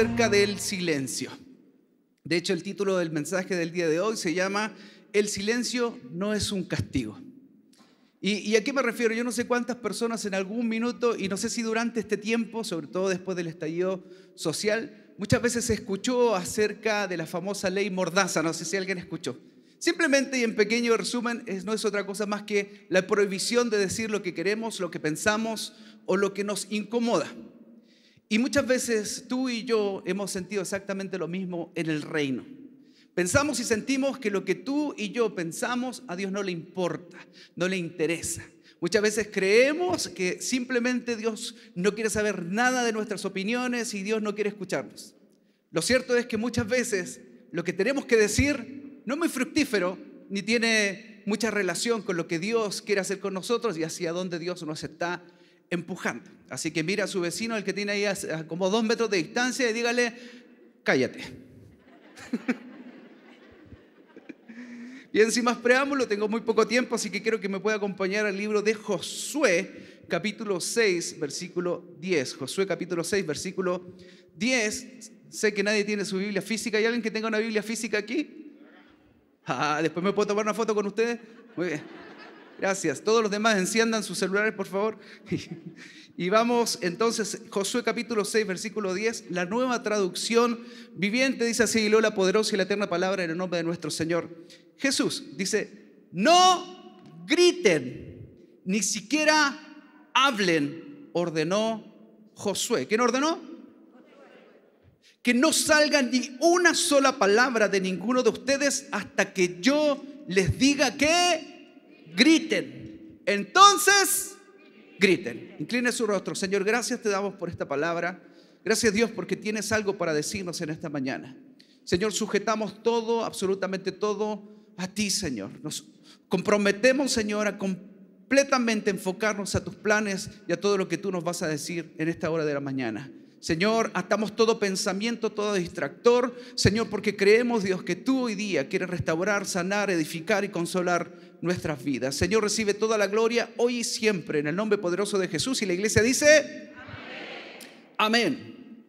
acerca del silencio. De hecho, el título del mensaje del día de hoy se llama El silencio no es un castigo. ¿Y, ¿Y, a qué me refiero? Yo no sé cuántas personas en algún minuto, y no sé si durante este tiempo, sobre todo después del estallido social, muchas veces se escuchó acerca de la famosa ley Mordaza, no sé si alguien escuchó. Simplemente y en pequeño resumen, es, no es otra cosa más que la prohibición de decir lo que queremos, lo que pensamos o lo que nos incomoda. Y muchas veces tú y yo hemos sentido exactamente lo mismo en el reino. Pensamos y sentimos que lo que tú y yo pensamos a Dios no le importa, no le interesa. Muchas veces creemos que simplemente Dios no quiere saber nada de nuestras opiniones y Dios no quiere escucharnos. Lo cierto es que muchas veces lo que tenemos que decir no es muy fructífero ni tiene mucha relación con lo que Dios quiere hacer con nosotros y hacia dónde Dios nos está empujando. Así que mira a su vecino, el que tiene ahí a como dos metros de distancia, y dígale, cállate. Bien, sin más preámbulo, tengo muy poco tiempo, así que quiero que me pueda acompañar al libro de Josué, capítulo 6, versículo 10. Josué, capítulo 6, versículo 10. Sé que nadie tiene su Biblia física. ¿Hay alguien que tenga una Biblia física aquí? Ah, después me puedo tomar una foto con ustedes. Muy bien. Gracias. Todos los demás enciendan sus celulares, por favor. Y vamos entonces, Josué capítulo 6, versículo 10, la nueva traducción viviente dice así, la poderosa y la eterna palabra en el nombre de nuestro Señor. Jesús dice, no griten, ni siquiera hablen, ordenó Josué. ¿Quién ordenó? Que no salga ni una sola palabra de ninguno de ustedes hasta que yo les diga que griten. Entonces, griten. Incline su rostro. Señor, gracias te damos por esta palabra. Gracias Dios porque tienes algo para decirnos en esta mañana. Señor, sujetamos todo, absolutamente todo a ti, Señor. Nos comprometemos, Señor, a completamente enfocarnos a tus planes y a todo lo que tú nos vas a decir en esta hora de la mañana. Señor, atamos todo pensamiento, todo distractor, Señor, porque creemos, Dios, que tú hoy día quieres restaurar, sanar, edificar y consolar nuestras vidas. Señor, recibe toda la gloria hoy y siempre en el nombre poderoso de Jesús. Y la iglesia dice, amén. amén.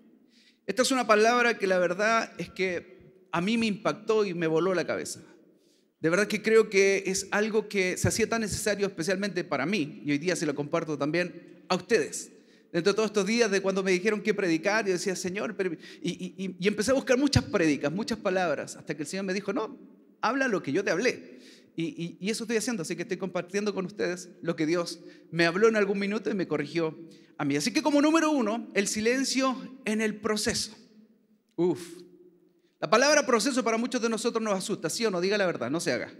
Esta es una palabra que la verdad es que a mí me impactó y me voló la cabeza. De verdad que creo que es algo que se hacía tan necesario especialmente para mí, y hoy día se lo comparto también a ustedes. Dentro de todos estos días de cuando me dijeron que predicar, yo decía, Señor, y, y empecé a buscar muchas prédicas, muchas palabras, hasta que el Señor me dijo, no, habla lo que yo te hablé. Y, eso estoy haciendo, así que estoy compartiendo con ustedes lo que Dios me habló en algún minuto y me corrigió a mí. Así que como número uno, el silencio en el proceso. Uf. La palabra proceso para muchos de nosotros nos asusta, ¿sí o no? Diga la verdad, no se haga.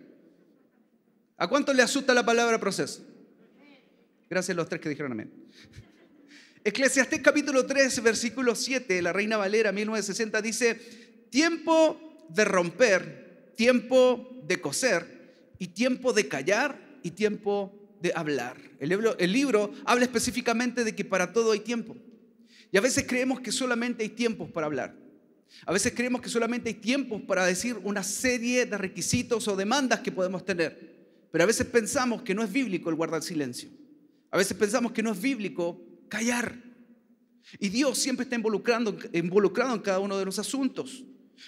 ¿A cuánto le asusta la palabra proceso? Gracias a los tres que dijeron amén. Eclesiastés capítulo 3, versículo 7, la Reina Valera 1960 dice, tiempo de romper, tiempo de coser y tiempo de callar y tiempo de hablar. El libro, el libro habla específicamente de que para todo hay tiempo. Y a veces creemos que solamente hay tiempos para hablar. A veces creemos que solamente hay tiempos para decir una serie de requisitos o demandas que podemos tener. Pero a veces pensamos que no es bíblico el guardar silencio. A veces pensamos que no es bíblico callar. Y Dios siempre está involucrando, involucrado en cada uno de los asuntos.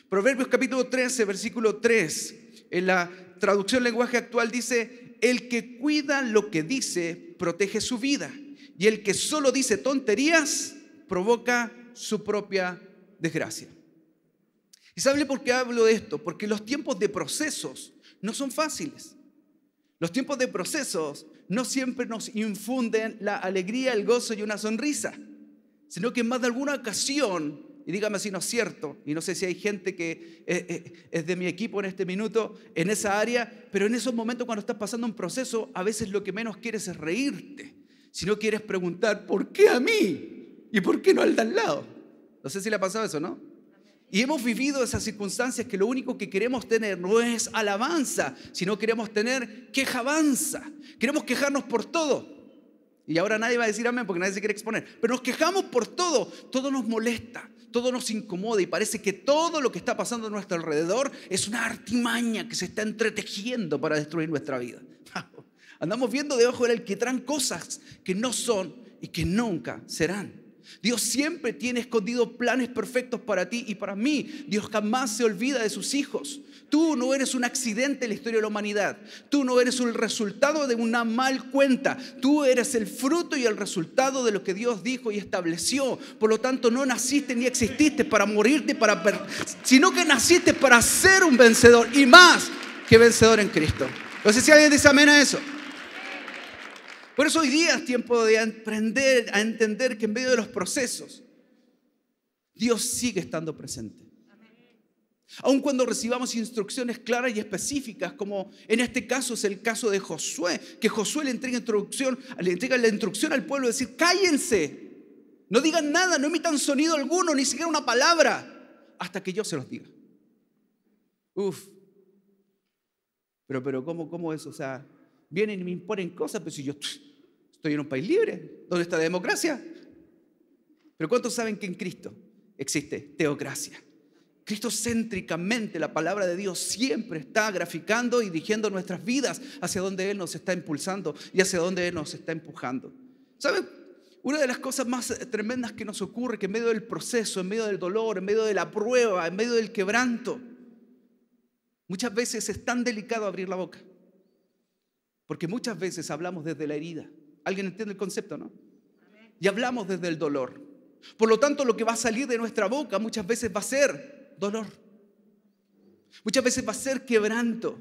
Proverbios capítulo 13, versículo 3, en la traducción lenguaje actual dice, el que cuida lo que dice protege su vida y el que solo dice tonterías provoca su propia desgracia. ¿Y sabe por qué hablo de esto? Porque los tiempos de procesos no son fáciles. Los tiempos de procesos no siempre nos infunden la alegría, el gozo y una sonrisa, sino que en más de alguna ocasión y dígame si no es cierto, y no sé si hay gente que eh, eh, es de mi equipo en este minuto, en esa área, pero en esos momentos cuando estás pasando un proceso, a veces lo que menos quieres es reírte, si no quieres preguntar, ¿por qué a mí? ¿Y por qué no al de al lado? No sé si le ha pasado eso, ¿no? Y hemos vivido esas circunstancias que lo único que queremos tener no es alabanza, sino queremos tener quejabanza. Queremos quejarnos por todo. Y ahora nadie va a decir amén porque nadie se quiere exponer. Pero nos quejamos por todo. Todo nos molesta todo nos incomoda y parece que todo lo que está pasando a nuestro alrededor es una artimaña que se está entretejiendo para destruir nuestra vida. Andamos viendo debajo del alquitrán cosas que no son y que nunca serán. Dios siempre tiene escondido planes perfectos para ti y para mí. Dios jamás se olvida de sus hijos. Tú no eres un accidente en la historia de la humanidad. Tú no eres el resultado de una mal cuenta. Tú eres el fruto y el resultado de lo que Dios dijo y estableció. Por lo tanto, no naciste ni exististe para morirte, para sino que naciste para ser un vencedor y más que vencedor en Cristo. No sé si alguien dice amén a eso. Por eso hoy día es tiempo de aprender a entender que en medio de los procesos, Dios sigue estando presente. Aun cuando recibamos instrucciones claras y específicas, como en este caso es el caso de Josué, que Josué le entrega, le entrega la instrucción al pueblo de decir, cállense, no digan nada, no emitan sonido alguno, ni siquiera una palabra, hasta que yo se los diga. Uf. Pero, pero, ¿cómo, cómo es? O sea, vienen y me imponen cosas, pero si yo estoy en un país libre, ¿dónde está la democracia? Pero ¿cuántos saben que en Cristo existe teocracia? Cristocéntricamente la palabra de Dios siempre está graficando y dirigiendo nuestras vidas hacia donde Él nos está impulsando y hacia donde Él nos está empujando. ¿Saben? Una de las cosas más tremendas que nos ocurre que en medio del proceso, en medio del dolor, en medio de la prueba, en medio del quebranto, muchas veces es tan delicado abrir la boca. Porque muchas veces hablamos desde la herida. ¿Alguien entiende el concepto, no? Y hablamos desde el dolor. Por lo tanto, lo que va a salir de nuestra boca muchas veces va a ser dolor. Muchas veces va a ser quebranto.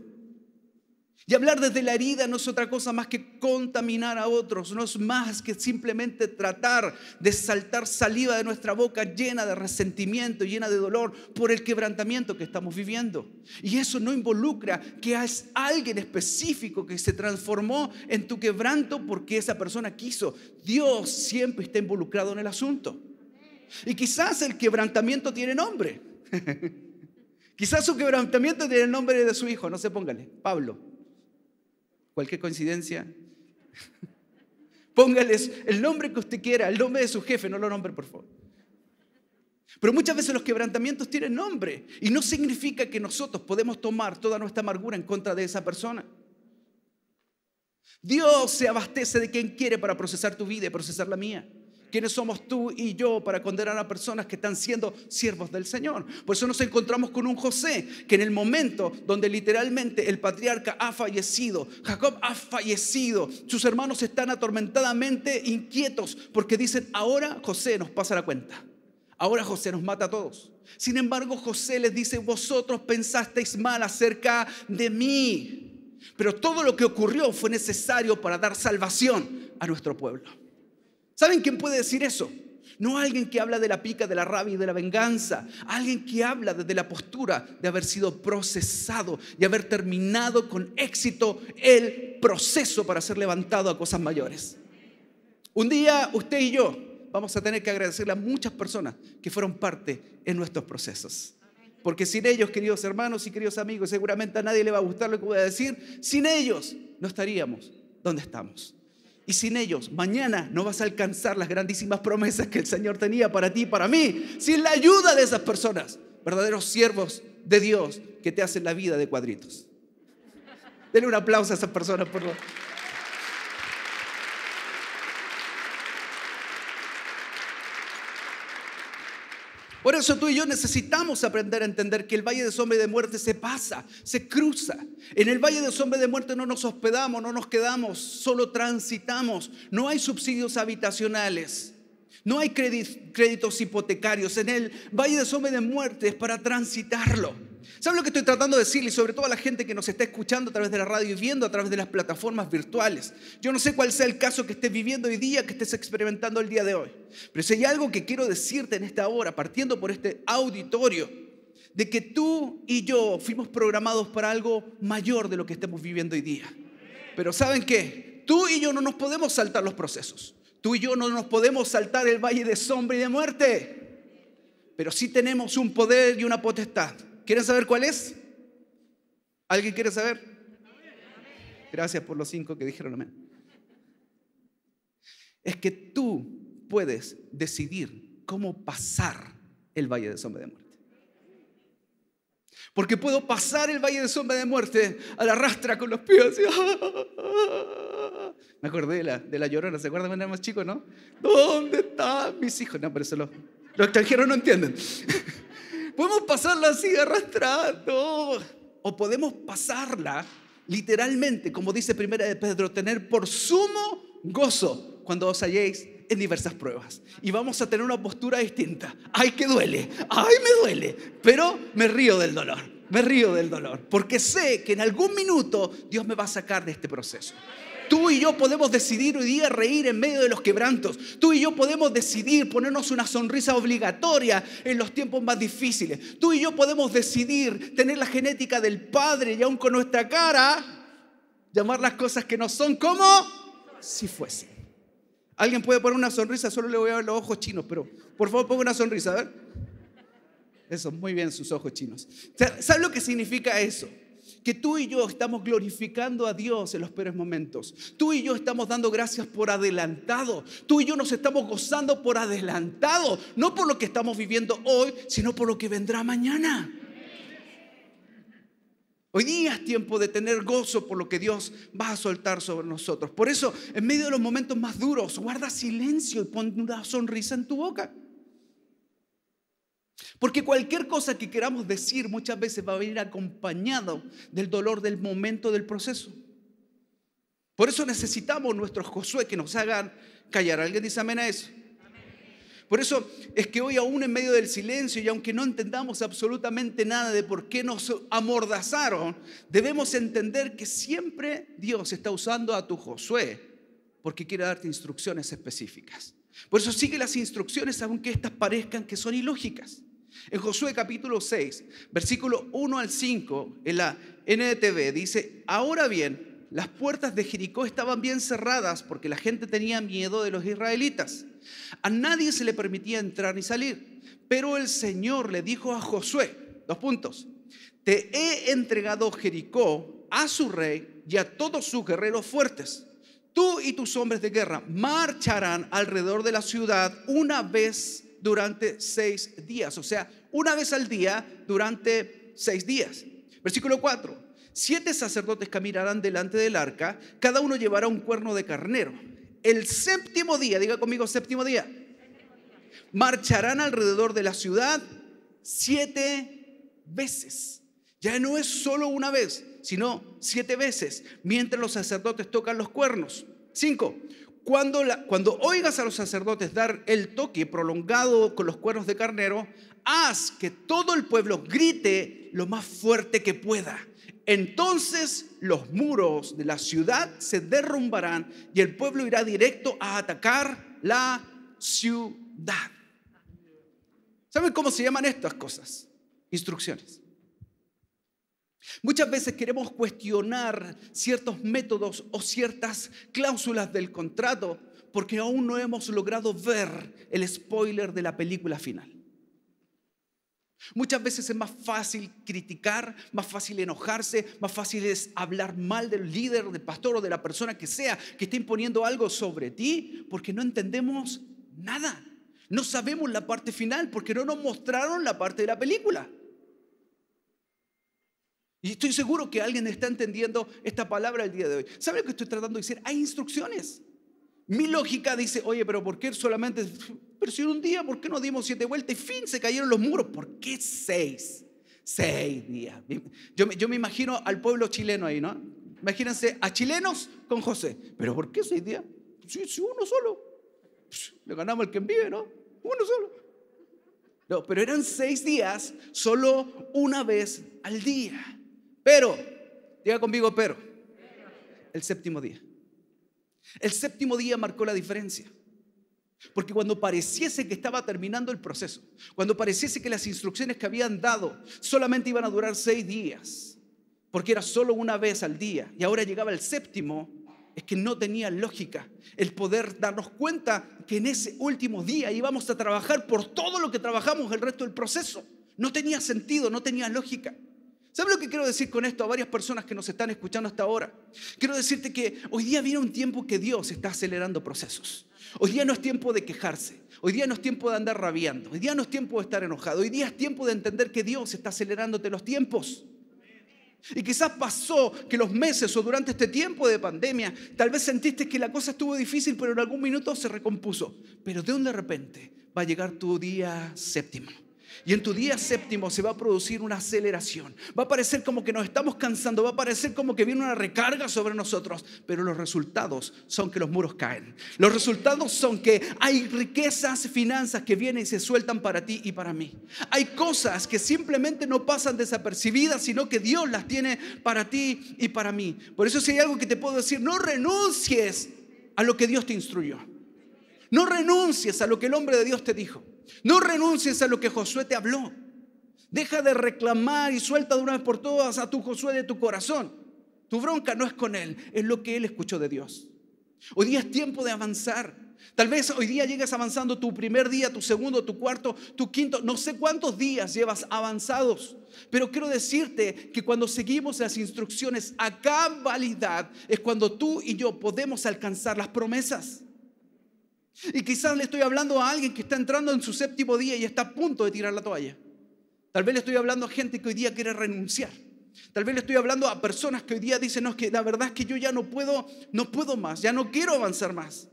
Y hablar desde la herida no es otra cosa más que contaminar a otros, no es más que simplemente tratar de saltar saliva de nuestra boca llena de resentimiento, llena de dolor por el quebrantamiento que estamos viviendo. Y eso no involucra que es alguien específico que se transformó en tu quebranto porque esa persona quiso. Dios siempre está involucrado en el asunto. Y quizás el quebrantamiento tiene nombre. quizás su quebrantamiento tiene el nombre de su hijo, no se póngale, Pablo. Cualquier coincidencia. Póngales el nombre que usted quiera, el nombre de su jefe, no lo nombre, por favor. Pero muchas veces los quebrantamientos tienen nombre y no significa que nosotros podemos tomar toda nuestra amargura en contra de esa persona. Dios se abastece de quien quiere para procesar tu vida y procesar la mía. ¿Quiénes somos tú y yo para condenar a personas que están siendo siervos del Señor? Por eso nos encontramos con un José que en el momento donde literalmente el patriarca ha fallecido, Jacob ha fallecido, sus hermanos están atormentadamente inquietos porque dicen, ahora José nos pasa la cuenta. Ahora José nos mata a todos. Sin embargo, José les dice, vosotros pensasteis mal acerca de mí. Pero todo lo que ocurrió fue necesario para dar salvación a nuestro pueblo. ¿Saben quién puede decir eso? No alguien que habla de la pica, de la rabia y de la venganza. Alguien que habla desde la postura de haber sido procesado y haber terminado con éxito el proceso para ser levantado a cosas mayores. Un día usted y yo vamos a tener que agradecerle a muchas personas que fueron parte en nuestros procesos. Porque sin ellos, queridos hermanos y queridos amigos, seguramente a nadie le va a gustar lo que voy a decir, sin ellos no estaríamos donde estamos. Y sin ellos, mañana no vas a alcanzar las grandísimas promesas que el Señor tenía para ti y para mí. Sin la ayuda de esas personas, verdaderos siervos de Dios que te hacen la vida de cuadritos. Denle un aplauso a esas personas, por favor. Por eso tú y yo necesitamos aprender a entender que el valle de sombra y de muerte se pasa, se cruza. En el valle de sombra y de muerte no nos hospedamos, no nos quedamos, solo transitamos. No hay subsidios habitacionales, no hay créditos hipotecarios. En el valle de sombra y de muerte es para transitarlo. ¿Saben lo que estoy tratando de decirle? Y sobre todo a la gente que nos está escuchando a través de la radio y viendo a través de las plataformas virtuales. Yo no sé cuál sea el caso que estés viviendo hoy día, que estés experimentando el día de hoy. Pero si hay algo que quiero decirte en esta hora, partiendo por este auditorio, de que tú y yo fuimos programados para algo mayor de lo que estamos viviendo hoy día. Pero ¿saben qué? Tú y yo no nos podemos saltar los procesos. Tú y yo no nos podemos saltar el valle de sombra y de muerte. Pero sí tenemos un poder y una potestad ¿Quieren saber cuál es? ¿Alguien quiere saber? Gracias por los cinco que dijeron amén. Es que tú puedes decidir cómo pasar el valle de sombra de muerte. Porque puedo pasar el valle de sombra de muerte a la rastra con los pies. Me acordé de la, de la llorona, ¿se acuerdan cuando éramos chicos, no? ¿Dónde están mis hijos? No, pero eso los, los extranjeros no entienden. podemos pasarla así arrastrando. O podemos pasarla literalmente, como dice primera de Pedro, tener por sumo gozo cuando os halléis en diversas pruebas. Y vamos a tener una postura distinta. Ay, que duele, ay, me duele, pero me río del dolor, me río del dolor, porque sé que en algún minuto Dios me va a sacar de este proceso. Tú y yo podemos decidir hoy día reír en medio de los quebrantos. Tú y yo podemos decidir ponernos una sonrisa obligatoria en los tiempos más difíciles. Tú y yo podemos decidir tener la genética del Padre y aún con nuestra cara llamar las cosas que no son como si fuesen. Alguien puede poner una sonrisa, solo le voy a ver los ojos chinos, pero por favor ponga una sonrisa, a ver. Eso, muy bien sus ojos chinos. ¿Sabes lo que significa eso? Que tú y yo estamos glorificando a Dios en los peores momentos. Tú y yo estamos dando gracias por adelantado. Tú y yo nos estamos gozando por adelantado. No por lo que estamos viviendo hoy, sino por lo que vendrá mañana. Hoy día es tiempo de tener gozo por lo que Dios va a soltar sobre nosotros. Por eso, en medio de los momentos más duros, guarda silencio y pon una sonrisa en tu boca. Porque cualquier cosa que queramos decir muchas veces va a venir acompañado del dolor del momento del proceso. Por eso necesitamos nuestros Josué que nos hagan callar. ¿Alguien dice amén a eso? Por eso es que hoy aún en medio del silencio y aunque no entendamos absolutamente nada de por qué nos amordazaron, debemos entender que siempre Dios está usando a tu Josué porque quiere darte instrucciones específicas. Por eso sigue las instrucciones aunque estas parezcan que son ilógicas. En Josué capítulo 6, versículo 1 al 5, en la NTV, dice, ahora bien, las puertas de Jericó estaban bien cerradas porque la gente tenía miedo de los israelitas. A nadie se le permitía entrar ni salir. Pero el Señor le dijo a Josué, dos puntos, te he entregado Jericó a su rey y a todos sus guerreros fuertes. Tú y tus hombres de guerra marcharán alrededor de la ciudad una vez durante seis días, o sea, una vez al día durante seis días. Versículo 4. Siete sacerdotes caminarán delante del arca, cada uno llevará un cuerno de carnero. El séptimo día, diga conmigo séptimo día, marcharán alrededor de la ciudad siete veces. Ya no es solo una vez, sino siete veces, mientras los sacerdotes tocan los cuernos. Cinco, cuando, cuando oigas a los sacerdotes dar el toque prolongado con los cuernos de carnero, haz que todo el pueblo grite lo más fuerte que pueda. Entonces los muros de la ciudad se derrumbarán y el pueblo irá directo a atacar la ciudad. ¿Saben cómo se llaman estas cosas? Instrucciones. Muchas veces queremos cuestionar ciertos métodos o ciertas cláusulas del contrato porque aún no hemos logrado ver el spoiler de la película final. Muchas veces es más fácil criticar, más fácil enojarse, más fácil es hablar mal del líder, del pastor o de la persona que sea que esté imponiendo algo sobre ti porque no entendemos nada. No sabemos la parte final porque no nos mostraron la parte de la película. Y estoy seguro que alguien está entendiendo esta palabra el día de hoy. ¿Sabe lo que estoy tratando de decir? Hay instrucciones. Mi lógica dice, oye, pero ¿por qué solamente, pero si un día, ¿por qué no dimos siete vueltas y fin, se cayeron los muros? ¿Por qué seis? Seis días. Yo, yo me imagino al pueblo chileno ahí, ¿no? Imagínense a chilenos con José. ¿Pero por qué seis días? Si, si uno solo. Le ganamos el que vive, ¿no? Uno solo. No, pero eran seis días, solo una vez al día. Pero, diga conmigo, pero, el séptimo día. El séptimo día marcó la diferencia. Porque cuando pareciese que estaba terminando el proceso, cuando pareciese que las instrucciones que habían dado solamente iban a durar seis días, porque era solo una vez al día, y ahora llegaba el séptimo, es que no tenía lógica el poder darnos cuenta que en ese último día íbamos a trabajar por todo lo que trabajamos el resto del proceso. No tenía sentido, no tenía lógica. ¿Sabe lo que quiero decir con esto a varias personas que nos están escuchando hasta ahora? Quiero decirte que hoy día viene un tiempo que Dios está acelerando procesos. Hoy día no es tiempo de quejarse. Hoy día no es tiempo de andar rabiando. Hoy día no es tiempo de estar enojado. Hoy día es tiempo de entender que Dios está acelerándote los tiempos. Y quizás pasó que los meses o durante este tiempo de pandemia, tal vez sentiste que la cosa estuvo difícil, pero en algún minuto se recompuso. Pero de un de repente va a llegar tu día séptimo. Y en tu día séptimo se va a producir una aceleración. Va a parecer como que nos estamos cansando, va a parecer como que viene una recarga sobre nosotros, pero los resultados son que los muros caen. Los resultados son que hay riquezas, finanzas que vienen y se sueltan para ti y para mí. Hay cosas que simplemente no pasan desapercibidas, sino que Dios las tiene para ti y para mí. Por eso si hay algo que te puedo decir, no renuncies a lo que Dios te instruyó. No renuncies a lo que el hombre de Dios te dijo. No renuncies a lo que Josué te habló. Deja de reclamar y suelta de una vez por todas a tu Josué de tu corazón. Tu bronca no es con él, es lo que él escuchó de Dios. Hoy día es tiempo de avanzar. Tal vez hoy día llegues avanzando tu primer día, tu segundo, tu cuarto, tu quinto, no sé cuántos días llevas avanzados. Pero quiero decirte que cuando seguimos las instrucciones a cabalidad es cuando tú y yo podemos alcanzar las promesas. Y quizás le estoy hablando a alguien que está entrando en su séptimo día y está a punto de tirar la toalla. Tal vez le estoy hablando a gente que hoy día quiere renunciar. Tal vez le estoy hablando a personas que hoy día dicen, no, es que la verdad es que yo ya no puedo, no puedo más, ya no quiero avanzar más.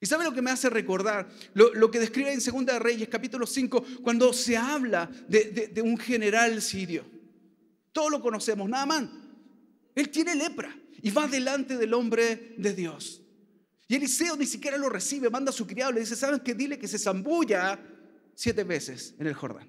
¿Y sabe lo que me hace recordar? Lo, que describe en Segunda de Reyes, capítulo 5, cuando se habla de, de un general sirio. Todos lo conocemos, nada más. Él tiene lepra y va delante del hombre de Dios. Y Eliseo ni siquiera lo recibe, manda a su criado, le dice, ¿sabes qué? Dile que se zambulla siete veces en el Jordán.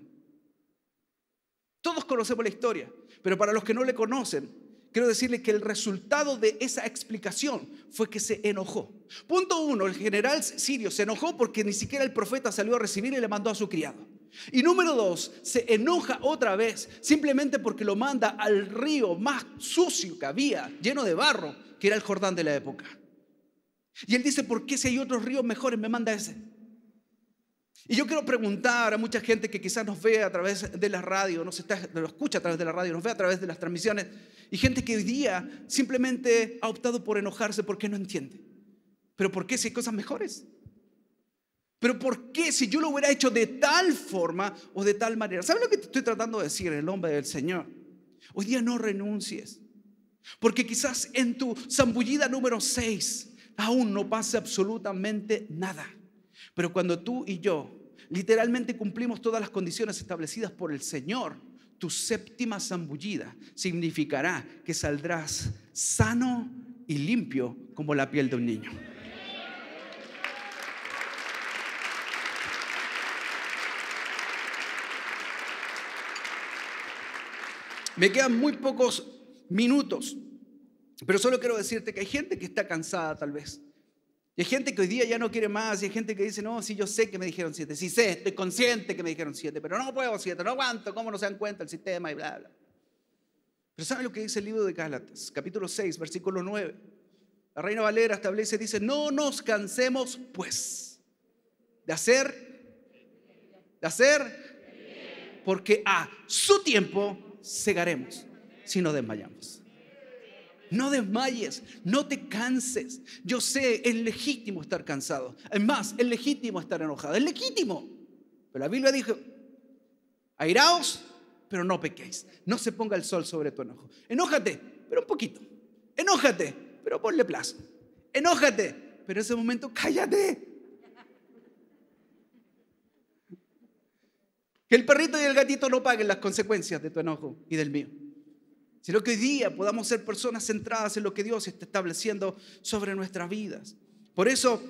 Todos conocemos la historia, pero para los que no le conocen, quiero decirle que el resultado de esa explicación fue que se enojó. Punto uno, el general sirio se enojó porque ni siquiera el profeta salió a recibir y le mandó a su criado. Y número dos, se enoja otra vez simplemente porque lo manda al río más sucio que había, lleno de barro, que era el Jordán de la época. Y él dice, ¿por qué si hay otros ríos mejores me manda ese? Y yo quiero preguntar a mucha gente que quizás nos ve a través de la radio, nos está, lo escucha a través de la radio, nos ve a través de las transmisiones, y gente que hoy día simplemente ha optado por enojarse porque no entiende. ¿Pero por qué si hay cosas mejores? ¿Pero por qué si yo lo hubiera hecho de tal forma o de tal manera? ¿Sabes lo que te estoy tratando de decir en el nombre del Señor? Hoy día no renuncies. Porque quizás en tu zambullida número 6 aún no pasa absolutamente nada. Pero cuando tú y yo literalmente cumplimos todas las condiciones establecidas por el Señor, tu séptima zambullida significará que saldrás sano y limpio como la piel de un niño. Me quedan muy pocos minutos pero solo quiero decirte que hay gente que está cansada tal vez. Y hay gente que hoy día ya no quiere más. Y hay gente que dice, no, sí, yo sé que me dijeron siete. Sí sé, estoy consciente que me dijeron siete. Pero no puedo siete, no aguanto. ¿Cómo no se dan cuenta el sistema y bla, bla? Pero ¿saben lo que dice el libro de Gálatas? Capítulo 6, versículo 9. La Reina Valera establece, dice, no nos cansemos pues de hacer, de hacer, porque a su tiempo segaremos si no desmayamos. No desmayes, no te canses. Yo sé, es legítimo estar cansado. Es más, es legítimo estar enojado. Es legítimo. Pero la Biblia dijo, airaos, pero no pequéis. No se ponga el sol sobre tu enojo. Enójate, pero un poquito. Enójate, pero ponle plazo. Enójate, pero en ese momento cállate. Que el perrito y el gatito no paguen las consecuencias de tu enojo y del mío sino que hoy día podamos ser personas centradas en lo que Dios está estableciendo sobre nuestras vidas. Por eso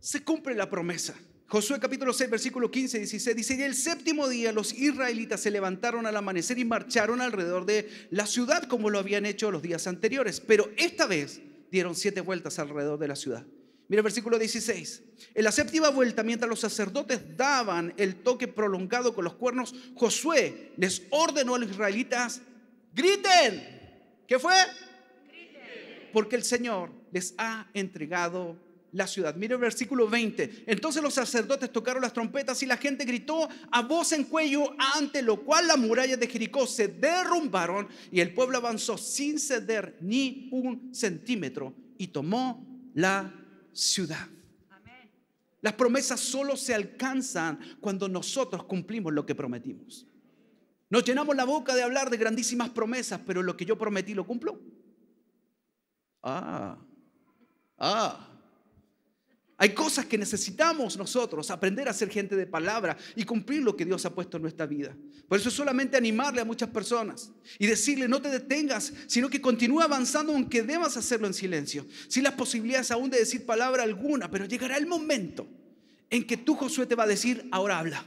se cumple la promesa. Josué capítulo 6, versículo 15 y 16 dice, y el séptimo día los israelitas se levantaron al amanecer y marcharon alrededor de la ciudad como lo habían hecho los días anteriores, pero esta vez dieron siete vueltas alrededor de la ciudad. Mira el versículo 16. En la séptima vuelta, mientras los sacerdotes daban el toque prolongado con los cuernos, Josué les ordenó a los israelitas Griten. ¿Qué fue? Porque el Señor les ha entregado la ciudad. Mire el versículo 20. Entonces los sacerdotes tocaron las trompetas y la gente gritó a voz en cuello, ante lo cual las murallas de Jericó se derrumbaron y el pueblo avanzó sin ceder ni un centímetro y tomó la ciudad. Las promesas solo se alcanzan cuando nosotros cumplimos lo que prometimos. Nos llenamos la boca de hablar de grandísimas promesas, pero lo que yo prometí lo cumplo. Ah, ah. Hay cosas que necesitamos nosotros, aprender a ser gente de palabra y cumplir lo que Dios ha puesto en nuestra vida. Por eso es solamente animarle a muchas personas y decirle, no te detengas, sino que continúa avanzando aunque debas hacerlo en silencio, sin las posibilidades aún de decir palabra alguna, pero llegará el momento en que tú, Josué, te va a decir, ahora habla.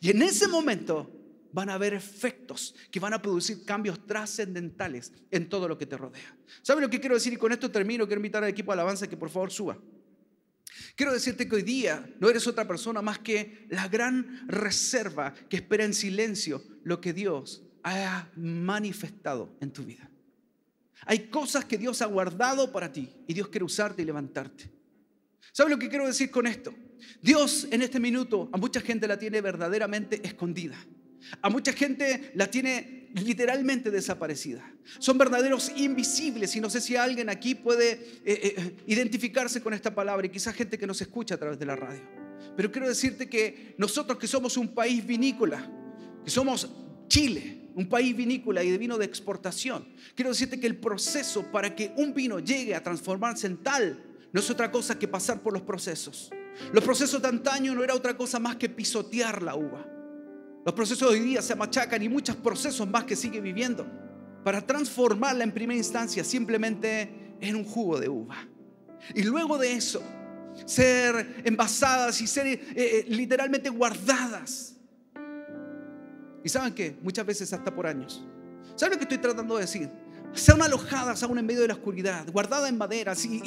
Y en ese momento van a haber efectos que van a producir cambios trascendentales en todo lo que te rodea. ¿Sabe lo que quiero decir? Y con esto termino, quiero invitar al equipo de alabanza que por favor suba. Quiero decirte que hoy día no eres otra persona más que la gran reserva que espera en silencio lo que Dios ha manifestado en tu vida. Hay cosas que Dios ha guardado para ti y Dios quiere usarte y levantarte. ¿Sabes lo que quiero decir con esto? Dios en este minuto a mucha gente la tiene verdaderamente escondida. A mucha gente la tiene literalmente desaparecida. Son verdaderos invisibles y no sé si alguien aquí puede eh, eh, identificarse con esta palabra y quizás gente que nos escucha a través de la radio. Pero quiero decirte que nosotros que somos un país vinícola, que somos Chile, un país vinícola y de vino de exportación, quiero decirte que el proceso para que un vino llegue a transformarse en tal no es otra cosa que pasar por los procesos. Los procesos de antaño no era otra cosa más que pisotear la uva. Los procesos de hoy día se machacan y muchos procesos más que sigue viviendo para transformarla en primera instancia simplemente en un jugo de uva. Y luego de eso, ser envasadas y ser eh, eh, literalmente guardadas. ¿Y saben qué? Muchas veces hasta por años. ¿Saben lo que estoy tratando de decir? Sean alojadas aún en medio de la oscuridad, guardadas en maderas y,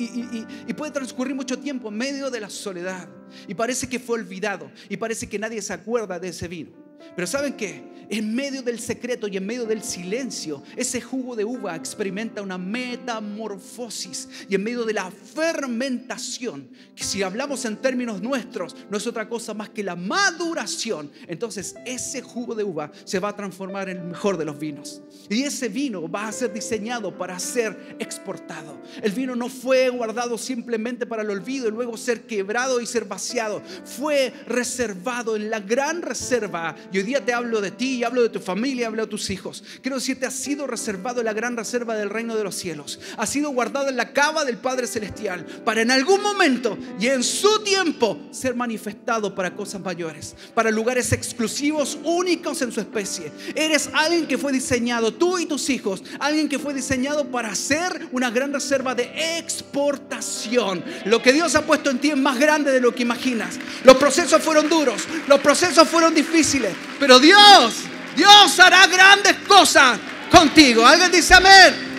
y, puede transcurrir mucho tiempo en medio de la soledad. Y parece que fue olvidado y parece que nadie se acuerda de ese vino. Pero ¿saben qué? En medio del secreto y en medio del silencio, ese jugo de uva experimenta una metamorfosis. Y en medio de la fermentación, que si hablamos en términos nuestros, no es otra cosa más que la maduración, entonces ese jugo de uva se va a transformar en el mejor de los vinos. Y ese vino va a ser diseñado para ser exportado. El vino no fue guardado simplemente para el olvido y luego ser quebrado y ser vaciado. Fue reservado en la gran reserva y hoy día te hablo de ti, hablo de tu familia, hablo de tus hijos. Quiero decirte, ha sido reservado la gran reserva del reino de los cielos. Ha sido guardado en la cava del Padre Celestial para en algún momento y en su tiempo ser manifestado para cosas mayores, para lugares exclusivos, únicos en su especie. Eres alguien que fue diseñado, tú y tus hijos, alguien que fue diseñado para ser una gran reserva de exportación. Lo que Dios ha puesto en ti es más grande de lo que imaginas. Los procesos fueron duros, los procesos fueron difíciles, pero Dios, Dios hará grandes cosas contigo. Alguien dice amén.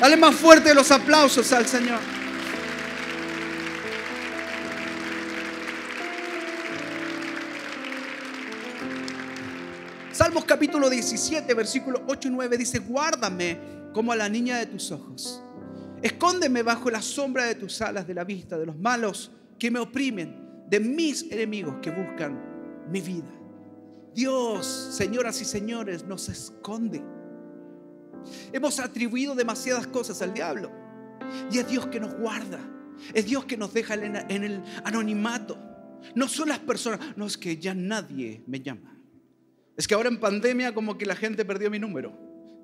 Dale más fuerte los aplausos al Señor. Salmos capítulo 17, versículos 8 y 9 dice, guárdame como a la niña de tus ojos. Escóndeme bajo la sombra de tus alas de la vista de los malos que me oprimen, de mis enemigos que buscan mi vida. Dios, señoras y señores, nos esconde. Hemos atribuido demasiadas cosas al diablo. Y es Dios que nos guarda. Es Dios que nos deja en el anonimato. No son las personas, no es que ya nadie me llama. Es que ahora en pandemia como que la gente perdió mi número.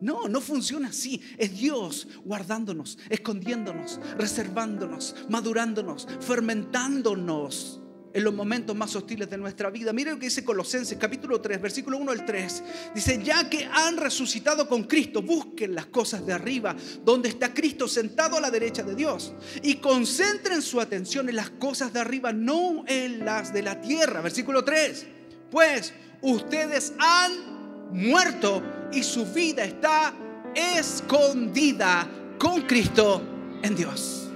No, no funciona así. Es Dios guardándonos, escondiéndonos, reservándonos, madurándonos, fermentándonos en los momentos más hostiles de nuestra vida. Mire lo que dice Colosenses capítulo 3, versículo 1 al 3. Dice, ya que han resucitado con Cristo, busquen las cosas de arriba, donde está Cristo sentado a la derecha de Dios. Y concentren su atención en las cosas de arriba, no en las de la tierra. Versículo 3. Pues ustedes han muerto y su vida está escondida con Cristo en Dios.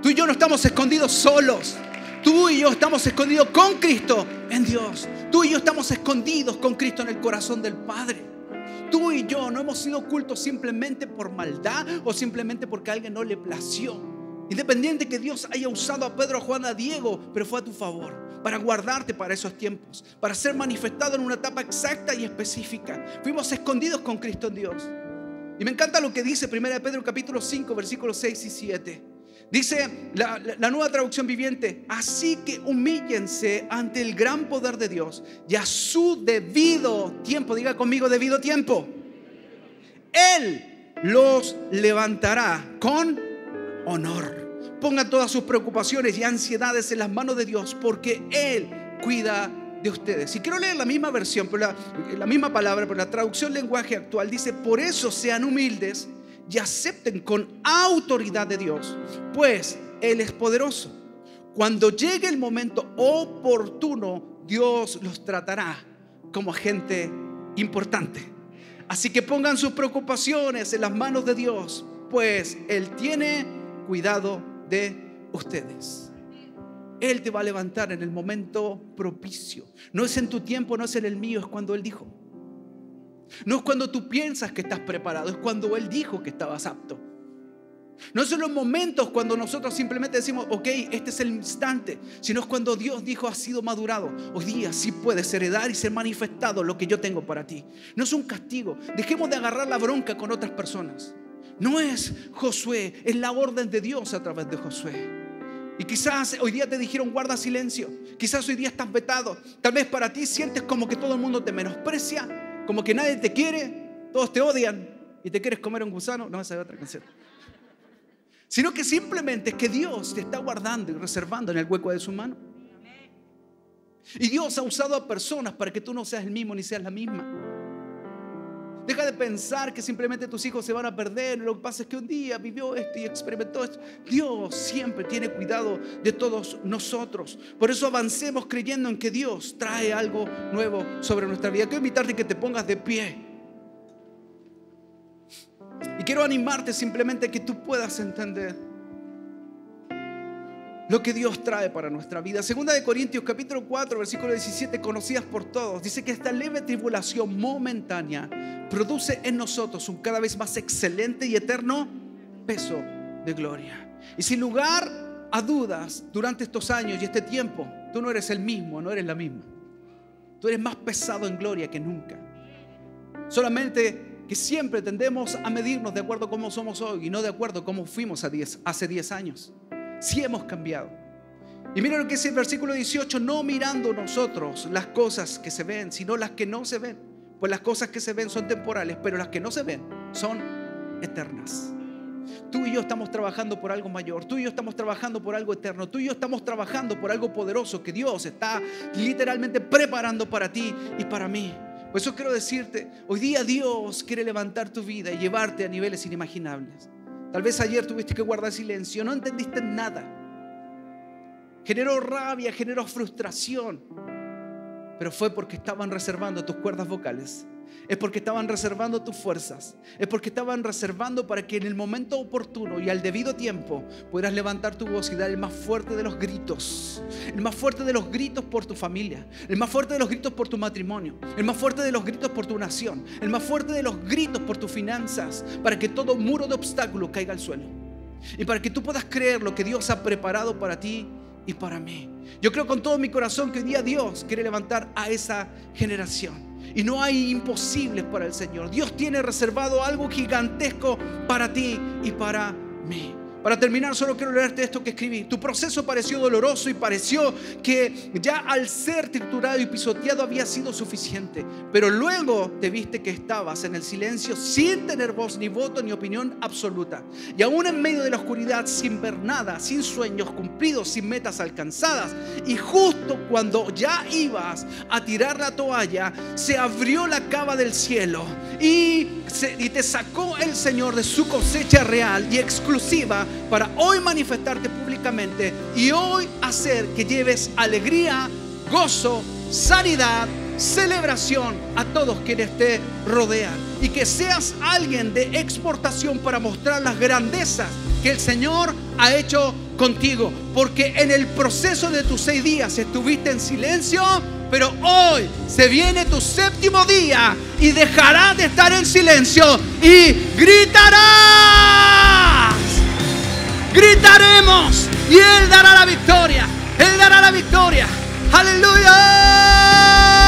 Tú y yo no estamos escondidos solos. Tú y yo estamos escondidos con Cristo en Dios. Tú y yo estamos escondidos con Cristo en el corazón del Padre. Tú y yo no hemos sido ocultos simplemente por maldad o simplemente porque a alguien no le plació. Independiente que Dios haya usado a Pedro, a Juan, a Diego, pero fue a tu favor, para guardarte para esos tiempos, para ser manifestado en una etapa exacta y específica. Fuimos escondidos con Cristo en Dios. Y me encanta lo que dice 1 Pedro capítulo 5, versículos 6 y 7. Dice la, nueva traducción viviente, así que humíllense ante el gran poder de Dios y a su debido tiempo, diga conmigo debido tiempo. Él los levantará con honor. Ponga todas sus preocupaciones y ansiedades en las manos de Dios porque Él cuida de ustedes. Y quiero leer la misma versión, pero la, la misma palabra, pero la traducción lenguaje actual dice, por eso sean humildes y acepten con autoridad de Dios, pues Él es poderoso. Cuando llegue el momento oportuno, Dios los tratará como gente importante. Así que pongan sus preocupaciones en las manos de Dios, pues Él tiene cuidado de ustedes. Él te va a levantar en el momento propicio. No es en tu tiempo, no es en el mío, es cuando Él dijo. No es cuando tú piensas que estás preparado, es cuando Él dijo que estabas apto. No son los momentos cuando nosotros simplemente decimos, ok, este es el instante, sino es cuando Dios dijo, ha sido madurado. Hoy día sí puedes heredar y ser manifestado lo que yo tengo para ti. No es un castigo. Dejemos de agarrar la bronca con otras personas. No es Josué, es la orden de Dios a través de Josué. Y quizás hoy día te dijeron guarda silencio. Quizás hoy día estás vetado. Tal vez para ti sientes como que todo el mundo te menosprecia como que nadie te quiere, todos te odian y te quieres comer un gusano, no, esa es otra canción. Sino que simplemente es que Dios te está guardando y reservando en el hueco de su mano. Y Dios ha usado a personas para que tú no seas el mismo ni seas la misma. Deja de pensar que simplemente tus hijos se van a perder. Lo que pasa es que un día vivió esto y experimentó esto. Dios siempre tiene cuidado de todos nosotros. Por eso avancemos creyendo en que Dios trae algo nuevo sobre nuestra vida. Quiero invitarte a que te pongas de pie. Y quiero animarte simplemente a que tú puedas entender lo que Dios trae para nuestra vida. Segunda de Corintios capítulo 4, versículo 17, conocidas por todos, dice que esta leve tribulación momentánea produce en nosotros un cada vez más excelente y eterno peso de gloria. Y sin lugar a dudas, durante estos años y este tiempo, tú no eres el mismo, no eres la misma. Tú eres más pesado en gloria que nunca. Solamente que siempre tendemos a medirnos de acuerdo a cómo somos hoy y no de acuerdo a cómo fuimos hace 10 años. Si hemos cambiado. Y mira lo que dice el versículo 18, no mirando nosotros las cosas que se ven, sino las que no se ven. Pues las cosas que se ven son temporales, pero las que no se ven son eternas. Tú y yo estamos trabajando por algo mayor, tú y yo estamos trabajando por algo eterno, tú y yo estamos trabajando por algo poderoso que Dios está literalmente preparando para ti y para mí. Por eso quiero decirte, hoy día Dios quiere levantar tu vida y llevarte a niveles inimaginables. Tal vez ayer tuviste que guardar silencio, no entendiste nada. Generó rabia, generó frustración. Pero fue porque estaban reservando tus cuerdas vocales es porque estaban reservando tus fuerzas, es porque estaban reservando para que en el momento oportuno y al debido tiempo puedas levantar tu voz y dar el más fuerte de los gritos, el más fuerte de los gritos por tu familia, el más fuerte de los gritos por tu matrimonio, el más fuerte de los gritos por tu nación, el más fuerte de los gritos por tus finanzas, para que todo muro de obstáculo caiga al suelo. Y para que tú puedas creer lo que Dios ha preparado para ti y para mí. Yo creo con todo mi corazón que hoy día Dios quiere levantar a esa generación. Y no hay imposibles para el Señor. Dios tiene reservado algo gigantesco para ti y para mí. Para terminar, solo quiero leerte esto que escribí. Tu proceso pareció doloroso y pareció que ya al ser triturado y pisoteado había sido suficiente. Pero luego te viste que estabas en el silencio sin tener voz, ni voto, ni opinión absoluta. Y aún en medio de la oscuridad, sin ver nada, sin sueños cumplidos, sin metas alcanzadas. Y justo cuando ya ibas a tirar la toalla, se abrió la cava del cielo y, y te sacó el Señor de su cosecha real y exclusiva para hoy manifestarte públicamente y hoy hacer que lleves alegría, gozo, sanidad, celebración a todos quienes te rodean y que seas alguien de exportación para mostrar las grandezas que el Señor ha hecho contigo. Porque en el proceso de tus seis días estuviste en silencio, pero hoy se viene tu séptimo día y dejarás de estar en silencio y gritarás gritaremos y Él dará la victoria. Él dará la victoria. Aleluya.